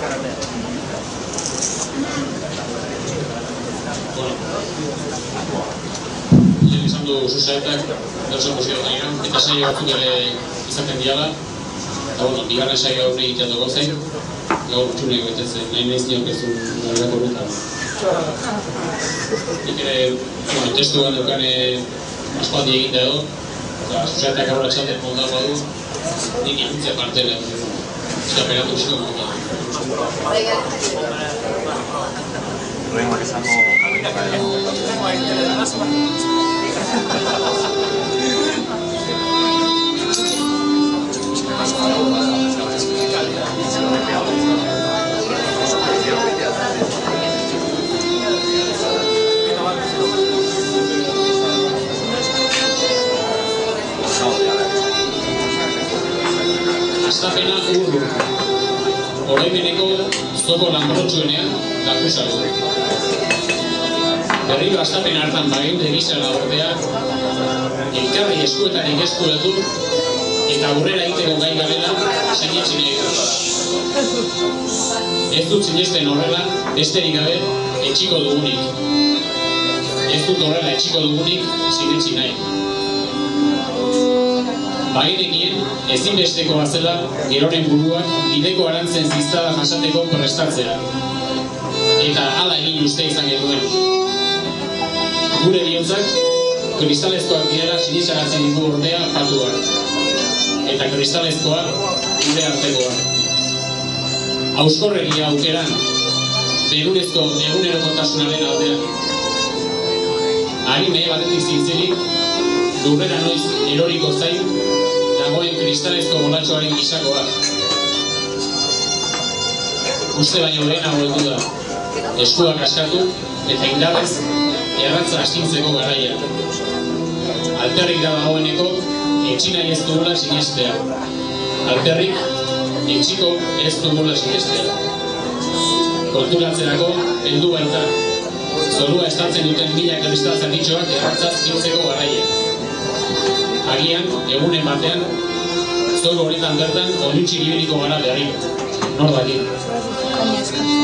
Lehen izan du zuzaetak, gauza posio gainan, eta saio batzuk ere izaten diala. Eta, bueno, bigarren saio aurre egitea dugu zein, gaur txunek betetzen, nahi nahiz niok ez du nagako rutan. Nik ere, bueno, testu bat dukane aspaldi egitea du, eta zuzaetak aurra txaten molda badu, nik ikuntzea parte lehen. Eta pegatu ziko regresando Gracias. Oroimeneko zoko lanbrotxuenean dakuzago. Berriro astapen hartan bageude gizara ordea, elkarri eskuetarik esku heldu, eta aurrera egiteko gai garela, sinetsi nahi dut. Ez dut sinesten horrela, besterik gabe, etxiko dugunik. Ez dut horrela etxiko dugunik, sinetsi nahi. Bagenekien, ezinbesteko bazela, geroren buruak bideko arantzen ziztada jasateko prestatzea. Eta hala egin uste izan genuen. Gure bihotzak, kristalezkoak direla sinizagatzen ditu ordea patuak. Eta kristalezkoa, gure artekoa. Auskorregia aukeran, berurezko egunerokotasunaren aldean. Ari mehe batetik zintzilik, lurrera noiz eroriko zain, dagoen kristalezko bolatxoaren gisakoa. Uste baino lehenago heldu da, eskuak askatu eta indarrez erratza astintzeko garaia. Alterrik da dagoeneko, etxina ez dugula sinestea. Alterrik, etxiko ez dugula sinestea. Konturatzerako, heldu baita, zorua estatzen duten mila kristal zatitxoak erratzaz biltzeko garaia agian, egunen batean, zoro horretan bertan, onintxik ibiliko gara berri. Nor daki? Baina